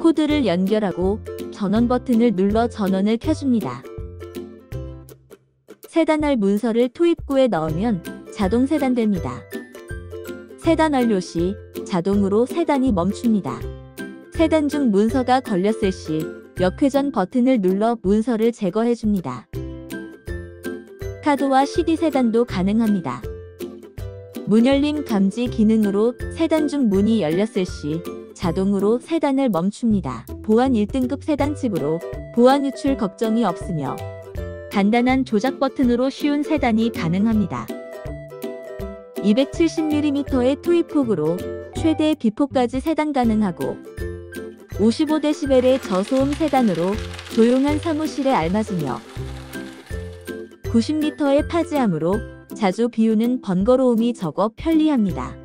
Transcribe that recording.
코드를 연결하고 전원 버튼을 눌러 전원을 켜줍니다. 세단할 문서를 투입구에 넣으면 자동 세단됩니다. 세단 완료 시 자동으로 세단이 멈춥니다. 세단 중 문서가 걸렸을 시몇회전 버튼을 눌러 문서를 제거해 줍니다. 카드와 CD 세단도 가능합니다. 문열림 감지 기능으로 세단 중 문이 열렸을 시 자동으로 세단을 멈춥니다. 보안 1등급 세단칩으로 보안 유출 걱정이 없으며 간단한 조작 버튼으로 쉬운 세단이 가능합니다. 270mm의 투입폭으로 최대 비폭까지 세단 가능하고 55dB의 저소음 세단으로 조용한 사무실에 알맞으며 90리터의 파지함으로 자주 비우는 번거로움이 적어 편리합니다.